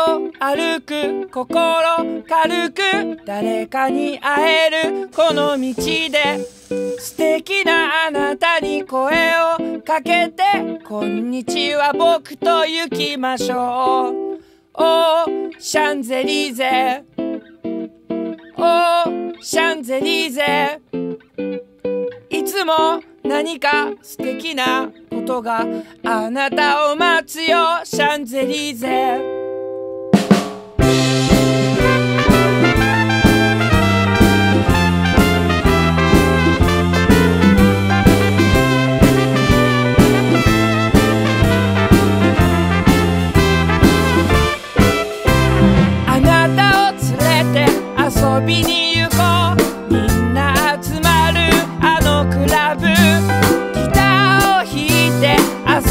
を歩く心軽く誰かに会えるこの道で素敵なあなたに声をかけてこんにちは僕と行きましょう。おーシャンゼリーゼ。おーシャンゼリーゼ。いつも何か素敵なことがあなたを待つよシャンゼリーゼ。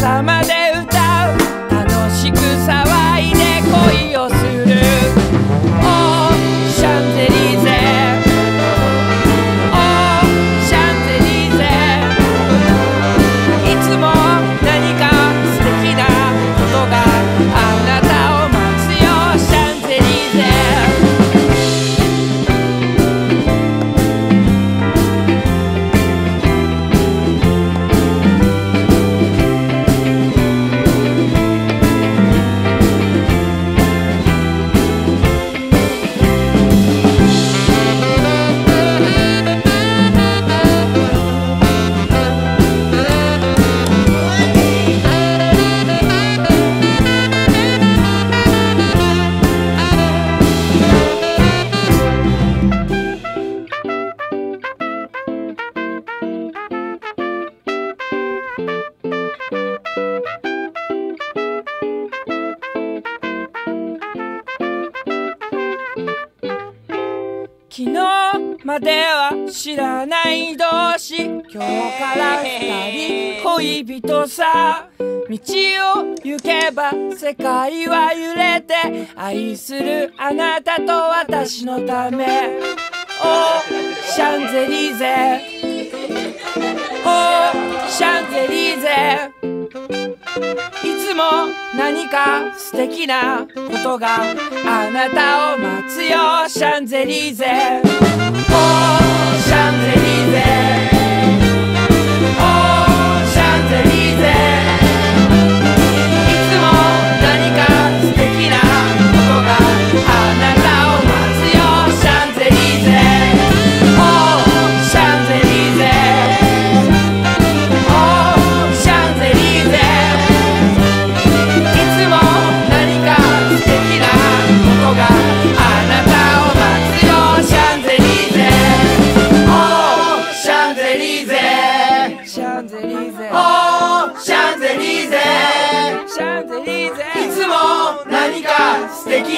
朝まで昨日までは知らない同士今日から二人恋人さ道を行けば世界は揺れて愛するあなたと私のため。おシャンゼリーゼ。おシャンゼリーゼ。も何か素敵なことがあなたを待つよ。シャンゼリーゼ。おーシャンゼリーゼ。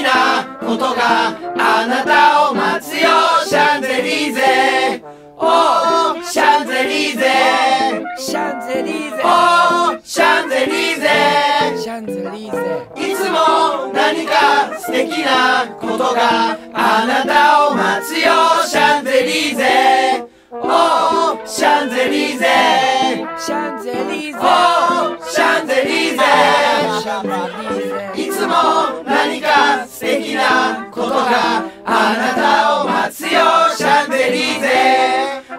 なことがあなたを待つよ。シャンゼリーゼ。おーシャンゼリーゼ。シャンゼリーゼ。おーシャンゼリーゼ。シャンゼリーゼ。いつも何か素敵なことがあなたを待つよ。シャンゼリーゼ。おーシャンゼリーゼ。シャンゼリーゼ。おーシャンゼリーゼ素敵なことがあなたを待つよ。シャンゼリーゼ。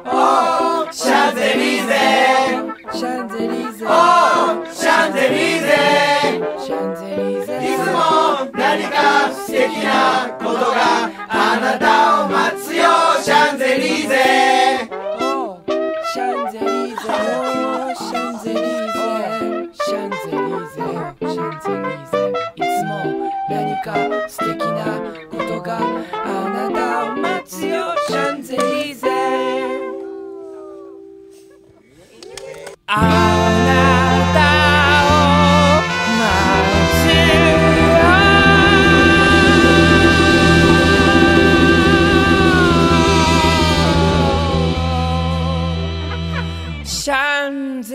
おーシャンゼリーゼ。シャンゼリーゼ。おーシャンゼリーゼ。シャンゼリーゼ。いつも何か素敵なことがあなたを待つよ。シャンゼリーゼ。シャンゼリーゼシャンゼリーゼ Chandelier.